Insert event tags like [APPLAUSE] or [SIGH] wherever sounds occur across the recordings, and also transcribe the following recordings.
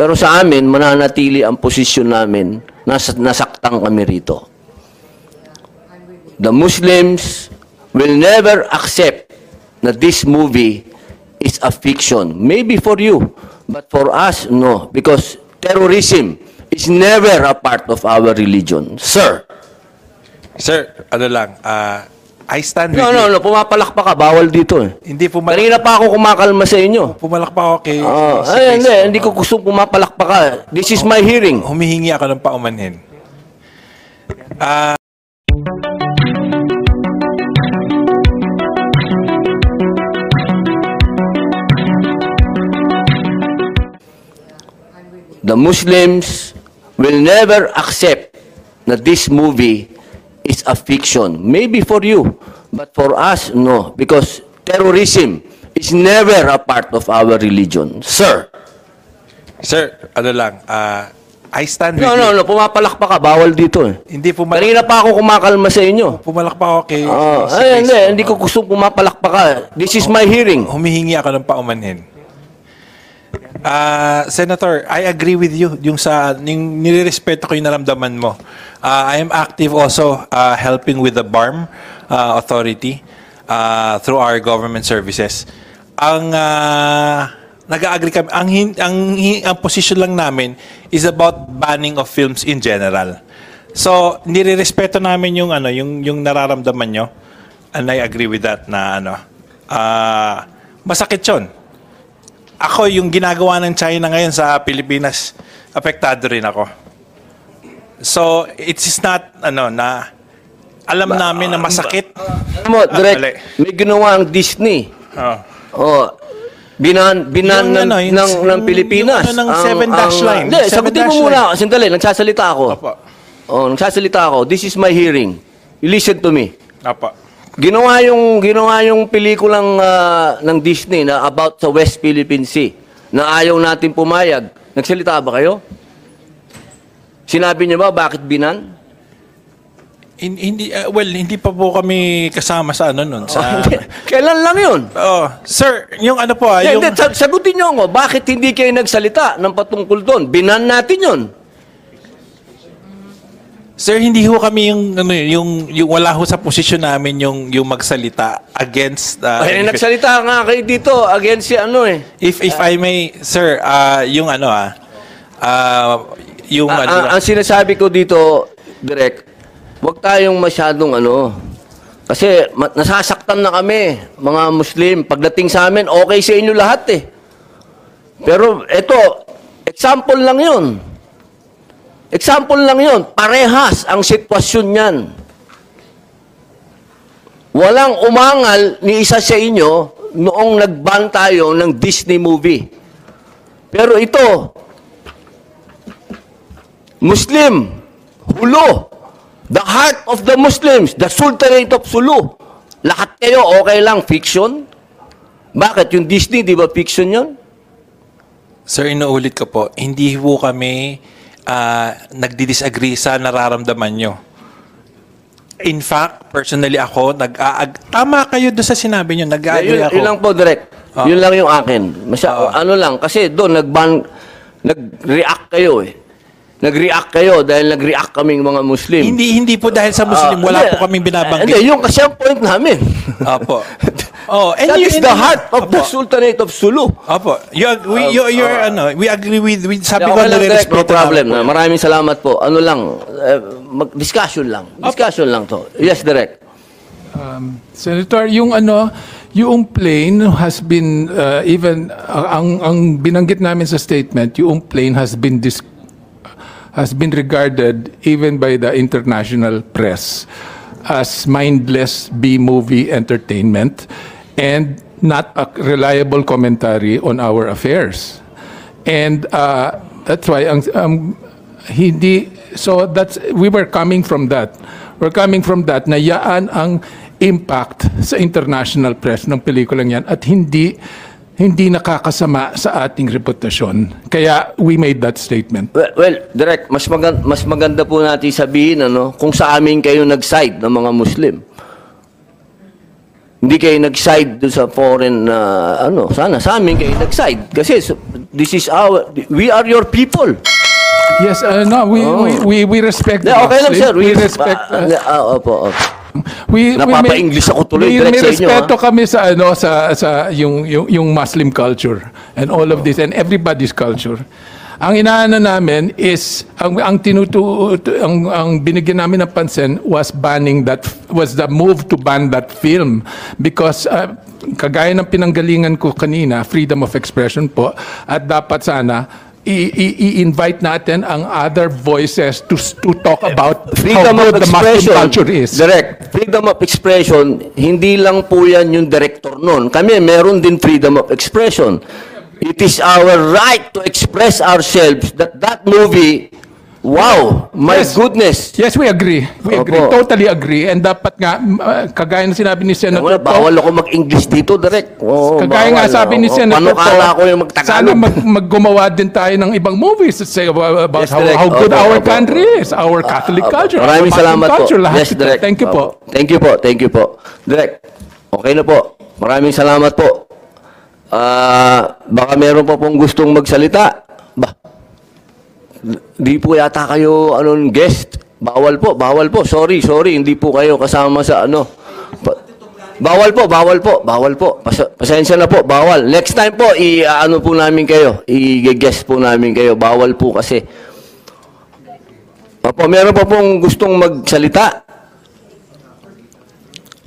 Pero sa amin, mananatili ang posisyon namin, nas nasaktan kami rito. The Muslims will never accept na this movie is a fiction. Maybe for you, but for us, no. Because terrorism is never a part of our religion. Sir. Sir, ano lang, ah, I stand with No, you. no, no. Pumapalakpak ka. Bawal dito eh. Hindi pumalak, Kanina pa ako kumakalma sa inyo. pumalak pa ako kay... Si ay, Chris. hindi. Hindi ko gusto pumapalakpak ka. This is my hearing. Humihingi ako ng paumanhin. Ah, The Muslims will never accept na this movie is a fiction. Maybe for you, but for us, no. Because terrorism is never a part of our religion. Sir. sir, ano lang, ah, I stand with No, you. no, no. Pumapalakpak ka. Bawal dito eh. Hindi pumalak, Kanina pa ako kumakalma sa inyo. pumalak pa ako kay... Ah, si ay, hindi. Hindi ko gusto pumapalakpak ka. This is my hearing. Humihingi ako ng paumanhin. Ah, Senator, I agree with you yung sa yung nirerespeto ko yung naramdaman mo. Ah, I am active also ah, helping with the BARM ah, authority ah, through our government services. Ang ah, nag-agree kami ang hin- ang hi- ang position lang namin is about banning of films in general. So, nirerespeto namin yung ano, yung yung nararamdaman nyo. And I agree with that na ano. Ah, masakit 'yon ako yung ginagawa ng China ngayon sa Pilipinas, apektado rin ako. So, it is not, ano, na, alam namin na masakit. Alam mo, direct, mali. may ginawa ang Disney. Oh. Oh, binan binan Yung ng, ano, yung- ng, ng Pilipinas. yung ano ng seven dash line. Hindi, Seven sagutin dash mo muna. line. Sandali, nagsasalita ako. Opo. Oh, nagsasalita ako. This is my hearing. You listen to me. Apa. Ginawa yung ginawa yung pelikulang ah, ng Disney na about sa West Philippine Sea na ayaw natin pumayag. Nagsalita ba kayo? Sinabi niyo ba bakit binan? Hin- Hindi, uh, well, hindi pa po kami kasama sa ano nun. Sa, [LAUGHS] Kailan lang 'yun? oh, sir, yung ano po, ah, yung, hindi, sag- sagutin niyo ako. Bakit hindi kayo nagsalita ng patungkol doon? Binan natin 'yon. sir, hindi ho kami yung, ano, yun, yung, yung wala ho sa posisyon namin yung, yung magsalita against, uh, Ay, nagsalita nga kayo dito against si ano eh. If if I may, sir, ah yung ano ah, ah, yung A- ano, a- ang sinasabi ko dito, direct, huwag tayong masyadong ano. Kasi nasasaktan na kami, mga Muslim. Pagdating sa amin, okay sa inyo lahat eh. Pero eto, example lang yun. Example lang yun. Parehas ang sitwasyon niyan. Walang umangal ni isa sa inyo noong nagban tayo ng Disney movie. Pero ito, Muslim, Hulu, the heart of the Muslims, the Sultanate of Sulu. Lahat kayo okay lang, fiction? Bakit? Yung Disney, di ba fiction yun? sir, inuulit ko po, hindi po kami ah, nagdi-disagree sa nararamdaman nyo. In fact, personally ako, nag tama kayo doon sa sinabi nyo, nag-agree ako. yun lang po, direct. Ah. Yun lang yung akin. Masya, ano lang, kasi doon nagban, nag-react kayo eh. Nag-react kayo dahil nag-react kaming mga Muslim. Hindi hindi po dahil sa Muslim, Ah, wala hindi. po kaming binabanggit. Hindi, yung kasi ang point namin. Opo. [LAUGHS] Oh, and That you- is and the you- heart of the Opo. Sultanate of Sulu. Opo. You, ag- we, you, you're, ano, we agree with, with sabi ko, okay lang, direct, no nare-respeto problem. Na. Maraming salamat po. Ano lang, eh, mag- discussion lang. Discussion lang to. Yes, direct. Senator, yung ano, yung plane has been uh, even uh, ang ang binanggit namin sa statement, yung plane has been dis, has been regarded even by the international press as mindless B-movie entertainment and not a reliable commentary on our affairs. And uh, that's why um, hindi so that's we were coming from that. We're coming from that na yaan ang impact sa international press ng pelikulang yan at hindi hindi nakakasama sa ating reputasyon. Kaya we made that statement. Well, well direct, mas maganda, mas maganda po natin sabihin ano, kung sa amin kayo nag-side ng mga Muslim. hindi kayo nag-side doon sa foreign na ano, sana sa amin kayo nag-side. Kasi so- this is our, we are your people. Yes, uh, no, we, we, we, we respect the okay lang, Muslim. sir. We respect... Ah, uh, ah, opo, opo. We, Napapa-English ako tuloy, we, direct may sa inyo, respeto ha? kami sa ano sa sa yung, yung yung Muslim culture and all of this and everybody's culture. Ang inaano namin is ang ang tinutu ang ang binigyan namin ng pansin was banning that was the move to ban that film because uh, kagaya ng pinanggalingan ko kanina freedom of expression po at dapat sana i-invite natin ang other voices to to talk about freedom how of good the Muslim culture is. Direct. Freedom of expression, hindi lang po yan yung director nun. Kami, meron din freedom of expression. It is our right to express ourselves that that movie, wow, my Yes. goodness. Yes, we agree. We Opo. agree. Totally agree. And dapat nga, m- uh, kagaya ng sinabi ni Senator Wala, Pong, bawal ako mag-English dito, direct. Oo, kagaya nga bawal. sabi ni Oo, Senator panukala Pong, ko yung sana magtagalog. mag, maggumawa din tayo ng ibang movies to say about, Yes, how, how good Opo, our opo. country is, our Catholic Opo. culture, Maraming our Muslim salamat culture. po. Lahat Yes, ito. direct. Thank you po. Opo. Thank you po. Thank you po. Direct. Okay na po. Maraming salamat po. Ah, baka meron pa pong gustong magsalita. Ba? Di po yata kayo anong guest. Bawal po, bawal po. Sorry, sorry, hindi po kayo kasama sa ano. Pa- bawal po, bawal po, bawal po. Pas- pasensya na po, bawal. Next time po, i-ano po namin kayo. I-guest po namin kayo. Bawal po kasi. Opo, meron pa pong gustong magsalita.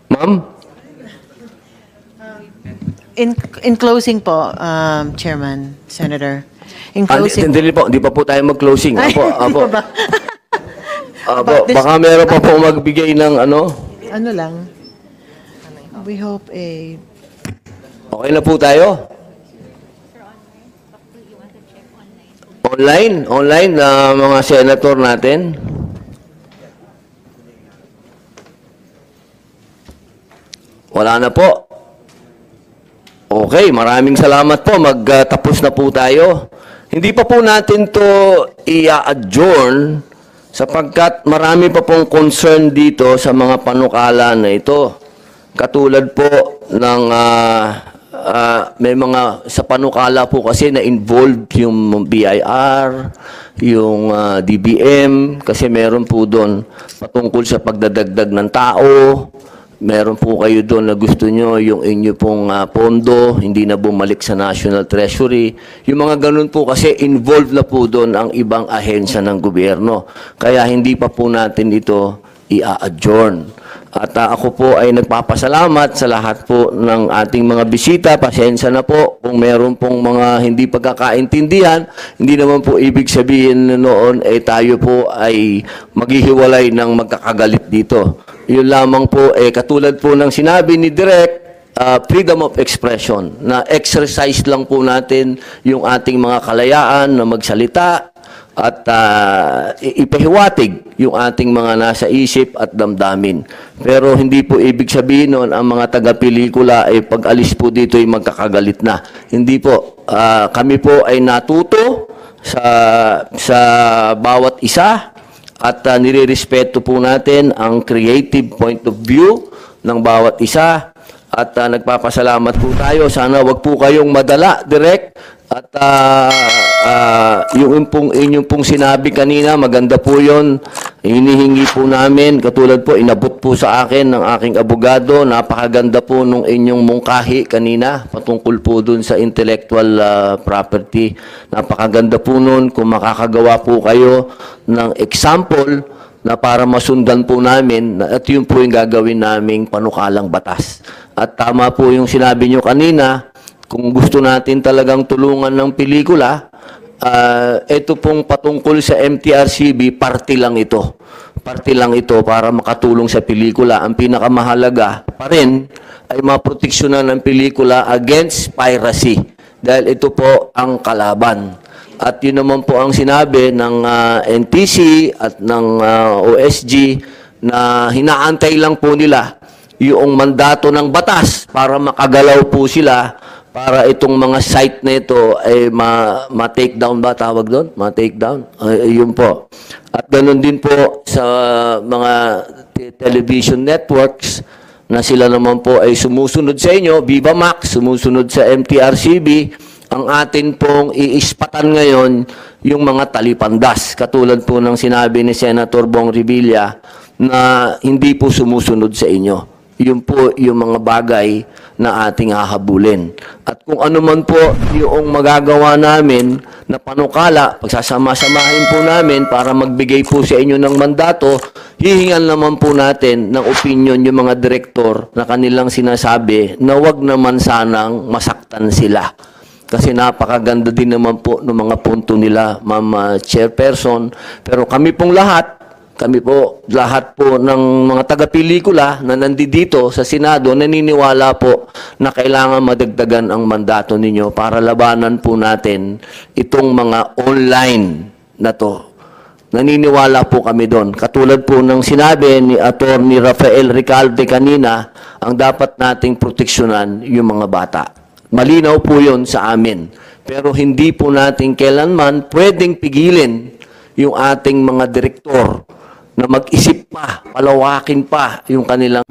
Ma'am? In, in closing po, um, Chairman, Senator, in Ah, closing hindi, po, hindi pa po tayo mag-closing. Ay, Apo, apo. ba? Apo, this- baka meron pa po magbigay ng ano. ano lang, we hope a Okay na po tayo? Online? Online na mga senator natin? Wala na po. Okay, maraming salamat po. Magtapos na po tayo. Hindi pa po natin to i-adjourn sapagkat marami pa pong concern dito sa mga panukala na ito. Katulad po ng ah, ah, may mga sa panukala po kasi na involved yung BIR, yung ah, DBM kasi meron po doon patungkol sa pagdadagdag ng tao, meron po kayo doon na gusto nyo yung inyo pong ah, pondo, hindi na bumalik sa National Treasury. Yung mga ganun po kasi involved na po doon ang ibang ahensya ng gobyerno. Kaya hindi pa po natin ito i-adjourn. At ah, ako po ay nagpapasalamat sa lahat po ng ating mga bisita. Pasensya na po kung meron pong mga hindi pagkakaintindihan. Hindi naman po ibig sabihin noon eh tayo po ay maghihiwalay ng magkakagalit dito. Yun lamang po eh katulad po ng sinabi ni Direk, uh, freedom of expression na exercise lang po natin yung ating mga kalayaan na magsalita at i- ipahiwatig yung ating mga nasa isip at damdamin. Pero hindi po ibig sabihin nun ang mga taga-pelikula ay pag alis po dito ay magkakagalit na. Hindi po. Ah, kami po ay natuto sa sa bawat isa at uh, nirerespeto po natin ang creative point of view ng bawat isa. At uh, nagpapasalamat po tayo. Sana wag po kayong madala, direct. At uh, uh, yung pong, inyong pong sinabi kanina, maganda po yon Hinihingi po namin, katulad po, inabot po sa akin ng aking abogado. Napakaganda po nung inyong mungkahi kanina, patungkol po dun sa intellectual uh, property. Napakaganda po nun kung makakagawa po kayo ng example na para masundan po namin na- at yun po yung gagawin naming panukalang batas. At tama po yung sinabi nyo kanina, kung gusto natin talagang tulungan ng pelikula, ah, ito pong patungkol sa MTRCB, party lang ito. Party lang ito para makatulong sa pelikula. Ang pinakamahalaga pa rin ay maproteksyonan ng pelikula against piracy. Dahil ito po ang kalaban. At yun naman po ang sinabi ng ah, NTC at ng ah, OSG na hinaantay lang po nila yung mandato ng batas para makagalaw po sila para itong mga site na ito ay ma, ma-take down ba tawag doon? Ma-take down? Ay, yun po. At ganun din po sa mga te- television networks na sila naman po ay sumusunod sa inyo, Viva Max, sumusunod sa MTRCB, ang atin pong iispatan ngayon yung mga talipandas. Katulad po ng sinabi ni Senator Bong Revilla na hindi po sumusunod sa inyo. Yun po yung mga bagay na ating hahabulin. At kung ano man po yung magagawa namin na panukala, pagsasama-samahin po namin para magbigay po sa inyo ng mandato, hihingan naman po natin ng opinion yung mga direktor na kanilang sinasabi na wag naman sanang masaktan sila. Kasi napakaganda din naman po ng mga punto nila, Ma'am Chairperson. Pero kami pong lahat, kami po, lahat po ng mga taga-pelikula na nandito sa Senado, naniniwala po na kailangan madagdagan ang mandato ninyo para labanan po natin itong mga online na to. Naniniwala po kami doon. Katulad po ng sinabi ni Attorney Rafael Ricalde kanina, ang dapat nating proteksyonan yung mga bata. Malinaw po yun sa amin. Pero hindi po natin kailanman pwedeng pigilin yung ating mga direktor na mag-isip pa, palawakin pa yung kanilang